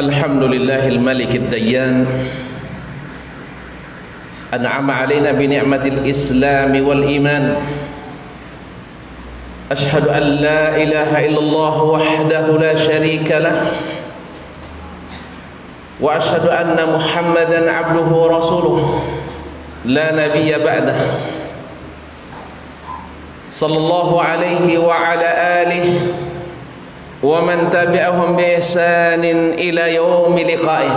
الحمد لله الملك الديان. أنعم علينا بنعمة الإسلام والإيمان. أشهد أن لا إله إلا الله وحده لا شريك له. وأشهد أن محمدا عبده ورسوله. لا نبي بعده. صلى الله عليه وعلى آله ومن تبعهم بإحسان إلى يوم لقائه.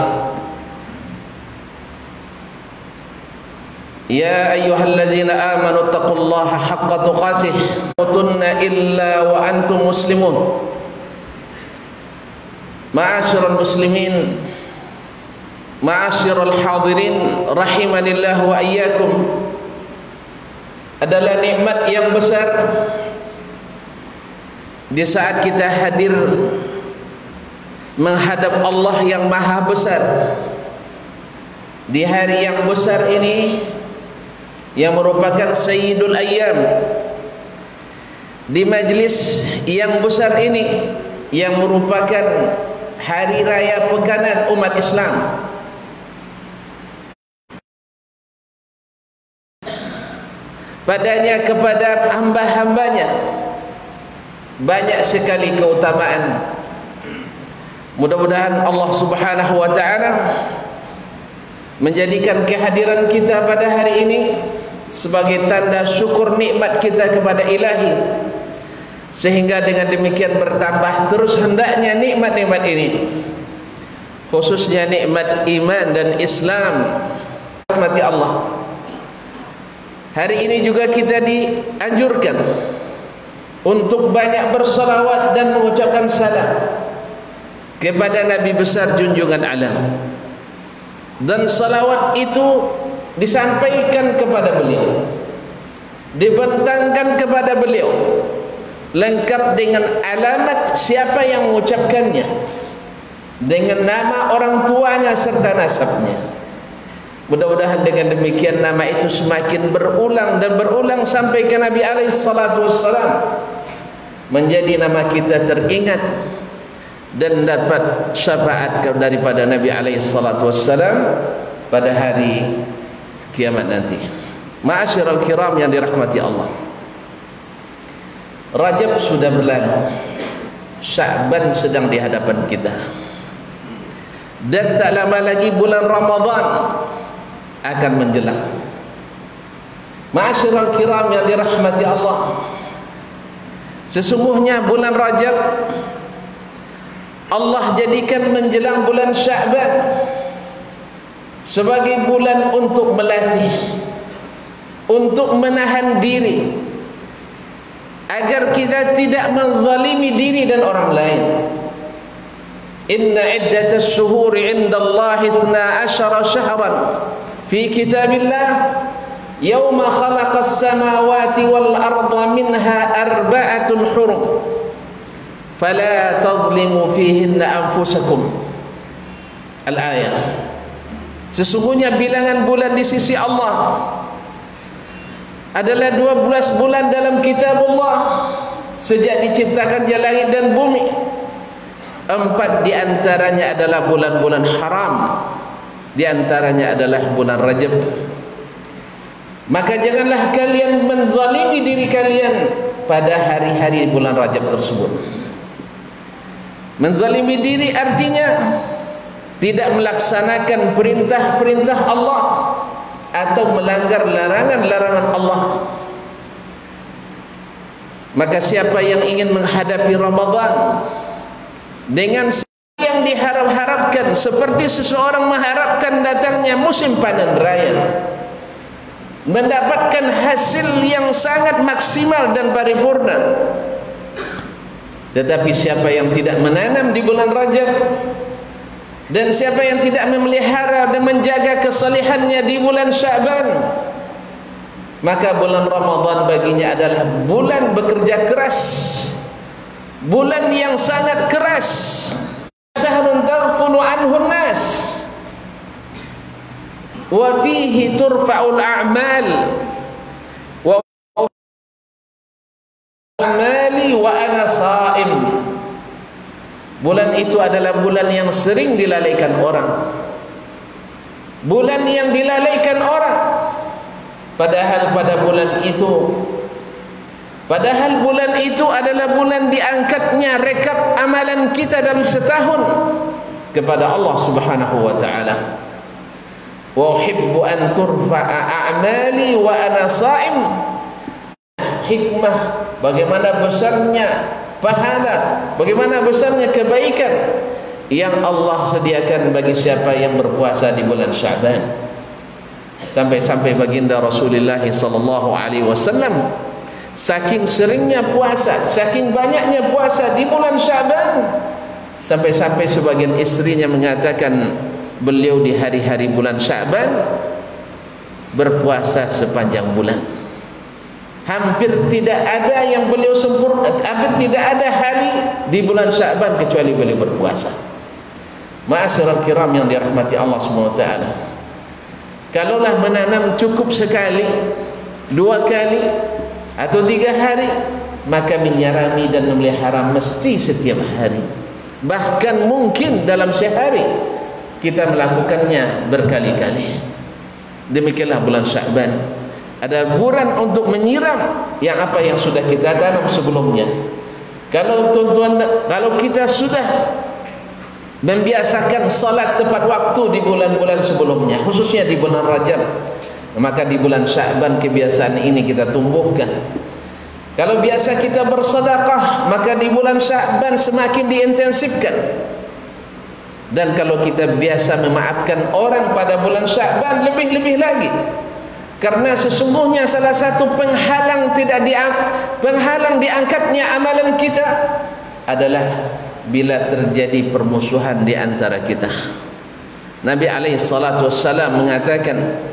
يا أيها الذين آمنوا اتقوا الله حق تقاته وتن إلا وأنتم مسلمون. معاشر المسلمين معاشر الحاضرين رحمني الله وإياكم. adalah nikmat yang besar. Di saat kita hadir menghadap Allah yang maha besar di hari yang besar ini yang merupakan Sayyidul Ayyam di majlis yang besar ini yang merupakan hari raya pekanan umat Islam. Padanya kepada hamba-hambanya banyak sekali keutamaan. Mudah-mudahan Allah subhanahu wa ta'ala menjadikan kehadiran kita pada hari ini sebagai tanda syukur nikmat kita kepada ilahi. Sehingga dengan demikian bertambah terus hendaknya nikmat-nikmat ini. Khususnya nikmat iman dan Islam. Rahmati Allah. Hari ini juga kita dianjurkan untuk banyak bersalawat dan mengucapkan salam kepada Nabi besar junjungan alam. Dan salawat itu disampaikan kepada beliau. Dibentangkan kepada beliau lengkap dengan alamat siapa yang mengucapkannya dengan nama orang tuanya serta nasabnya. Mudah-mudahan dengan demikian nama itu semakin berulang dan berulang sampai ke Nabi alaihi salatu wassalam menjadi nama kita teringat dan dapat syafaat daripada Nabi alaihi salatu wassalam pada hari kiamat nanti. Ma'asyiral kiram yang dirahmati Allah. Rajab sudah berlalu. Sya'ban sedang di hadapan kita. Dan tak lama lagi bulan Ramadan akan menjelang. Ma'asyiral kiram yang dirahmati Allah. Sesungguhnya bulan Rajab Allah jadikan menjelang bulan Syakban sebagai bulan untuk melatih untuk menahan diri agar kita tidak menzalimi diri dan orang lain. Inna iddatash-shuhuri 'inda Allah 12 syahran fi kitabillah Yawma khalaqas samawati wal arda minha arba'atun hurum. Fala tazlimu fihinna anfusakum. Al-ayah. Sesungguhnya bilangan bulan di sisi Allah Adalah 12 bulan dalam kitab Allah Sejak diciptakannya langit dan bumi Empat di antaranya adalah bulan-bulan haram. Di antaranya adalah bulan Rajab. Maka janganlah kalian menzalimi diri kalian pada hari-hari bulan Rajab tersebut. Menzalimi diri artinya tidak melaksanakan perintah-perintah Allah atau melanggar larangan-larangan Allah. Maka siapa yang ingin menghadapi Ramadan dengan yang diharap-harapkan seperti seseorang mengharapkan datangnya musim panen raya mendapatkan hasil yang sangat maksimal dan paripurna. Tetapi siapa yang tidak menanam di bulan Rajab? Dan siapa yang tidak memelihara dan menjaga kesalehannya di bulan Syaban maka bulan Ramadan baginya adalah bulan bekerja keras. Bulan yang sangat keras. Syahrun taghfulu anhu nas wa fihi turfa'ul a'mal. Wa amali wa ana sa'im. Bulan itu adalah bulan yang sering dilalaikan orang. Bulan yang dilalaikan orang. Padahal pada bulan itu padahal bulan itu adalah bulan diangkatnya rekap amalan kita dalam setahun kepada Allah Subhanahu wa taala wa uhibbu an turfa'a a'mali wa ana sha'im hikmah bagaimana besarnya pahala? Bagaimana besarnya kebaikan? Yang Allah sediakan bagi siapa yang berpuasa di bulan Syaban sampai-sampai baginda Rasulullah sallallahu alaihi wasallam saking seringnya puasa saking banyaknya puasa di bulan Syaban sampai-sampai sebagian istrinya mengatakan beliau di hari-hari bulan Syaban berpuasa sepanjang bulan. Hampir tidak ada yang beliau sempurna hampir tidak ada hari di bulan Syaban kecuali beliau berpuasa. Ma'asyiral kiram yang dirahmati Allah SWT kalaulah menanam cukup sekali dua kali atau tiga hari maka menyarami dan memelihara mesti setiap hari. Bahkan mungkin dalam sehari kita melakukannya berkali-kali. Demikianlah bulan Syaban ada buran untuk menyiram yang apa yang sudah kita tanam sebelumnya. Kalau tuan-tuan kalau kita sudah membiasakan salat tepat waktu di bulan-bulan sebelumnya khususnya di bulan Rajab maka di bulan Syaban kebiasaan ini kita tumbuhkan. Kalau biasa kita bersedekah maka di bulan Syaban semakin diintensifkan dan kalau kita biasa memaafkan orang pada bulan Syaban lebih-lebih lagi karena sesungguhnya salah satu penghalang tidak diang, penghalang diangkatnya amalan kita adalah bila terjadi permusuhan di antara kita. Nabi alaihi salatu wassalam mengatakan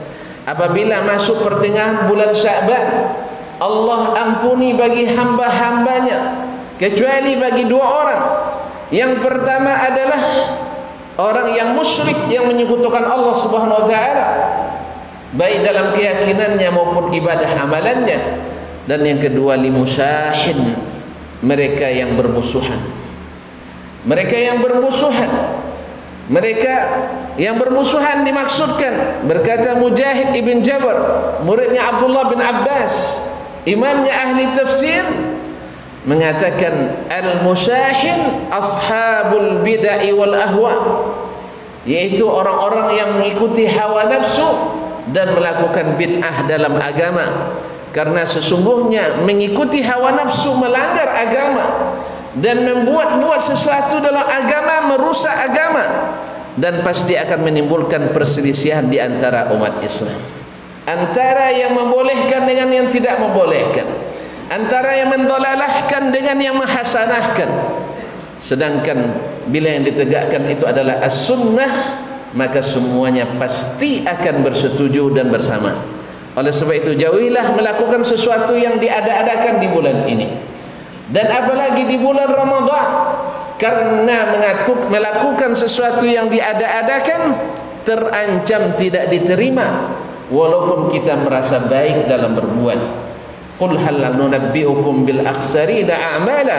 apabila masuk pertengahan bulan Syaban Allah ampuni bagi hamba-hambanya kecuali bagi dua orang. Yang pertama adalah orang yang musyrik yang menyekutukan Allah Subhanahu wa taala baik dalam keyakinannya maupun ibadah amalannya. Dan yang kedua limusyahin mereka yang bermusuhan. Mereka yang bermusuhan. Mereka yang bermusuhan dimaksudkan berkata Mujahid ibn Jabir muridnya Abdullah bin Abbas imamnya ahli tafsir mengatakan al-musyahin ashabul bid'ah wal ahwa yaitu orang-orang yang mengikuti hawa nafsu dan melakukan bid'ah dalam agama. Karena sesungguhnya mengikuti hawa nafsu melanggar agama dan membuat-buat sesuatu dalam agama merusak agama dan pasti akan menimbulkan perselisihan di antara umat Islam. Antara yang membolehkan dengan yang tidak membolehkan antara yang mendolalahkan dengan yang menghasanahkan sedangkan bila yang ditegakkan itu adalah as-sunnah maka semuanya pasti akan bersetuju dan bersama. Oleh sebab itu jauhilah melakukan sesuatu yang diada-adakan di bulan ini. Dan apalagi di bulan Ramadhan karena mengaku, melakukan sesuatu yang diada-adakan terancam tidak diterima walaupun kita merasa baik dalam berbuat قل هل ننبئكم بالأخسرين أعمالا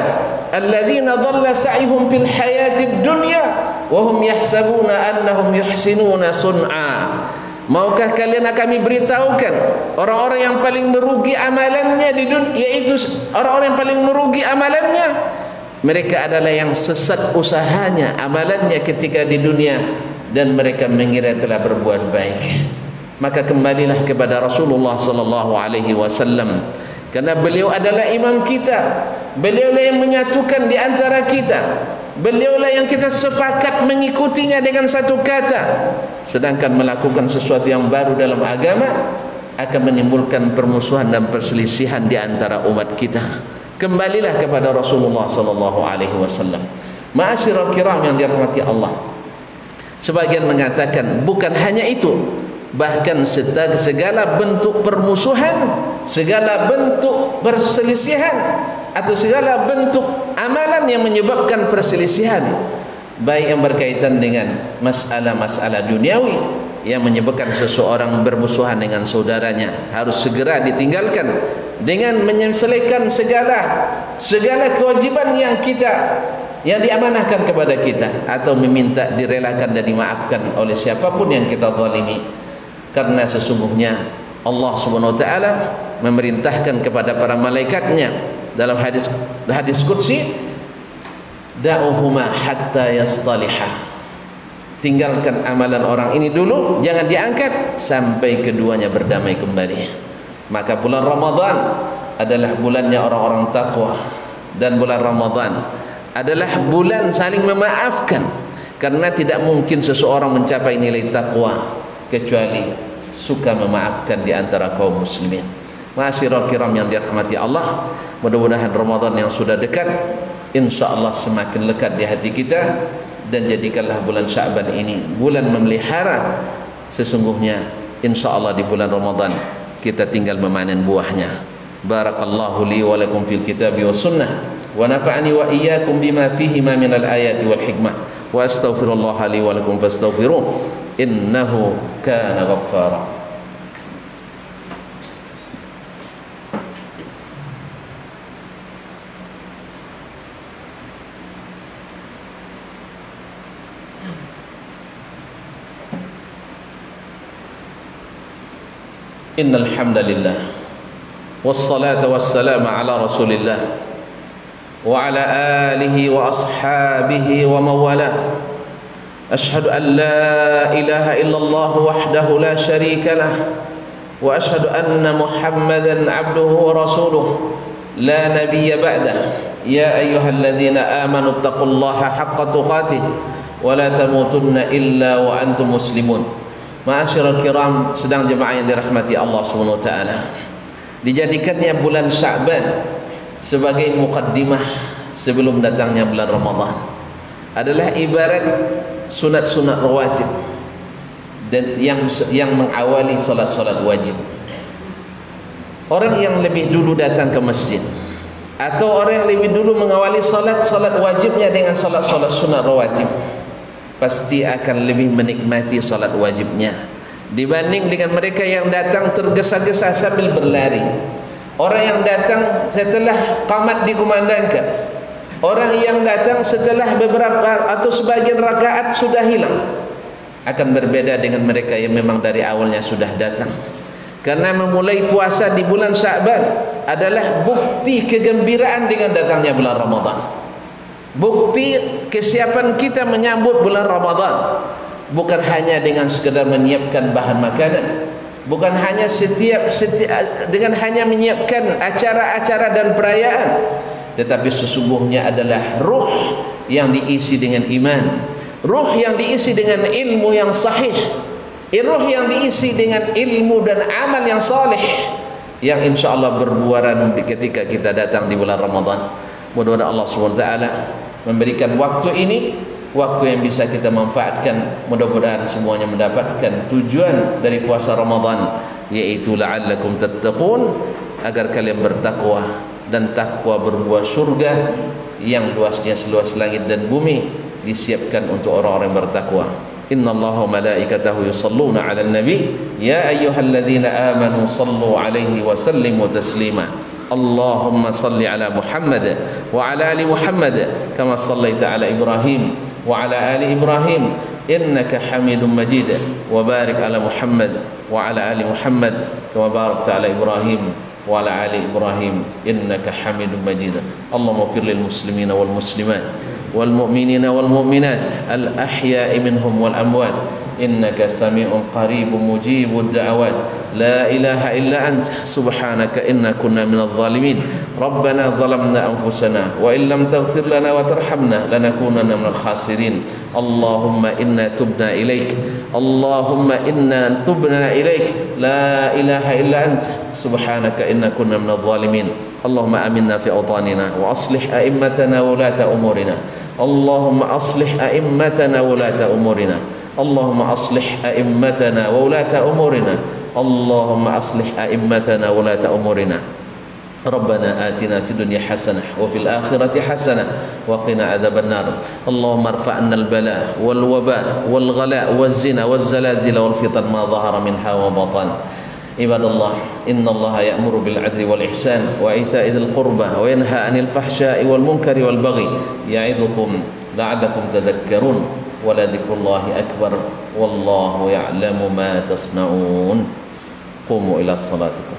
الذين ضل سعيهم في الحياة الدنيا وهم يحسبون أنهم يحسنون صنعا Maukah kalian kami beritahukan orang-orang yang paling merugi amalannya di dunia yaitu orang-orang yang paling merugi amalannya? Mereka adalah yang sesat usahanya amalannya ketika di dunia dan mereka mengira telah berbuat baik. Maka kembalilah kepada Rasulullah sallallahu alaihi wasallam. Karena beliau adalah imam kita. Beliau lah yang menyatukan di antara kita. Beliau lah yang kita sepakat mengikutinya dengan satu kata. Sedangkan melakukan sesuatu yang baru dalam agama Akan menimbulkan permusuhan dan perselisihan di antara umat kita. Kembalilah kepada Rasulullah sallallahu alaihi wasallam. Ma'asyiral kiram yang dirahmati Allah. Sebagian mengatakan bukan hanya itu, bahkan segala bentuk permusuhan segala bentuk perselisihan atau segala bentuk amalan yang menyebabkan perselisihan baik yang berkaitan dengan masalah-masalah duniawi yang menyebabkan seseorang bermusuhan dengan saudaranya harus segera ditinggalkan dengan menyelesaikan segala segala kewajiban yang kita yang diamanahkan kepada kita atau meminta direlakan dan dimaafkan oleh siapapun yang kita zalimi karena sesungguhnya Allah Subhanahu wa taala memerintahkan kepada para malaikatnya. Dalam hadis hadis qudsi da'uhuma hatta yastaliha. Tinggalkan amalan orang ini dulu jangan diangkat sampai keduanya berdamai kembali. Maka bulan Ramadan adalah bulannya orang-orang takwa. Dan bulan Ramadan adalah bulan saling memaafkan. Karena tidak mungkin seseorang mencapai nilai takwa kecuali suka memaafkan di antara kaum muslimin. Masyiral kiram yang dirahmati Allah, mudah-mudahan Ramadan yang sudah dekat insyaallah semakin lekat di hati kita dan jadikanlah bulan Syaban ini bulan memelihara sesungguhnya insyaallah di bulan Ramadan kita tinggal memanen buahnya. Barakallahu li wa lakum fil kitabi wa sunnah wa nafa'ani wa iyyakum bima fihi ma min al ayati wal hikmah. wa astaghfirullah li wa lakum fastaghfiruh innahu كان غفارا. إن الحمد لله والصلاة والسلام على رسول الله وعلى آله وأصحابه ومن والاه. أشهد أن لا إله إلا الله وحده لا شريك له وأشهد أن محمدا عبده ورسوله لا نبي بعده. يا أيها الذين آمنوا اتقوا الله حق تقاته ولا تموتن إلا وأنتم مسلمون. معاشر الكرام sedang jemaah yang dirahmati Allah Subhanahu wa taala dijadikannya bulan Sya'ban sebagai mukaddimah sebelum datangnya bulan Ramadan. Adalah ibarat sunat-sunat rawatib dan yang yang mengawali salat-salat wajib. Orang yang lebih dulu datang ke masjid atau orang yang lebih dulu mengawali salat-salat wajibnya dengan salat-salat sunat rawatib pasti akan lebih menikmati salat wajibnya dibanding dengan mereka yang datang tergesa-gesa sambil berlari Orang yang datang setelah qamat dikumandangkan. Orang yang datang setelah beberapa atau sebagian rakaat sudah hilang. Akan berbeda dengan mereka yang memang dari awalnya sudah datang. Karena memulai puasa di bulan Sya'ban adalah bukti kegembiraan dengan datangnya bulan Ramadan. Bukti kesiapan kita menyambut bulan Ramadan bukan hanya dengan sekedar menyiapkan bahan makanan, bukan hanya setiap, setiap dengan hanya menyiapkan acara-acara dan perayaan tetapi sesungguhnya adalah ruh yang diisi dengan iman. Ruh yang diisi dengan ilmu yang sahih. Ruh yang diisi dengan ilmu dan amal yang saleh yang insyaallah berbuaran ketika kita datang di bulan Ramadan. Mudah-mudahan Allah SWT memberikan waktu ini waktu yang bisa kita manfaatkan. Mudah-mudahan semuanya mendapatkan tujuan dari puasa Ramadan yaitu la'allakum tattaqun agar kalian bertakwa dan takwa berbuah surga yang luasnya seluas langit dan bumi disiapkan untuk orang-orang yang bertakwa. Inna Allah malaikatahu yusalluna ala nabi. Ya ayyuhalladzina amanu sallu alaihi wa sallimu taslima. Allahumma salli ala Muhammad wa ala ali Muhammad Kama sallaita ala Ibrahim wa ala ali Ibrahim. Innaka hamidun majid. Wa barik ala Muhammad wa ala ali Muhammad Kama barakta ala Ibrahim. وعلى آل إبراهيم إنك حميد مجيد اللهم اغفر للمسلمين والمسلمات والمؤمنين والمؤمنات الأحياء منهم والأموات إنك سميع قريب مجيب الدعوات لا إله إلا أنت سبحانك إنا كنا من الظالمين ربنا ظلمنا أنفسنا وإن لم تغفر لنا وترحمنا لنكونن من الخاسرين اللهم إنا تبنا إليك اللهم إنا تبنا إليك لا إله إلا أنت سبحانك إنا كنا من الظالمين اللهم آمنا في أوطاننا وأصلح أئمتنا ولاة أمورنا اللهم أصلح أئمتنا ولاة أمورنا اللهم أصلح أئمتنا ولاة أمورنا اللهم أصلح أئمتنا ولاة أمورنا اللهم أصلح ربنا آتنا في الدنيا حسنة وفي الآخرة حسنة وقنا عذاب النار. اللهم ارفع عنا البلاء والوباء والغلاء والزنا والزلازل والفتن ما ظهر منها وبطن عباد الله إن الله يأمر بالعدل والإحسان وإيتاء ذي القربى وينهى عن الفحشاء والمنكر والبغي يعظكم لعلكم تذكرون. ولذكر الله أكبر والله يعلم ما تصنعون. قوموا إلى صلاتكم.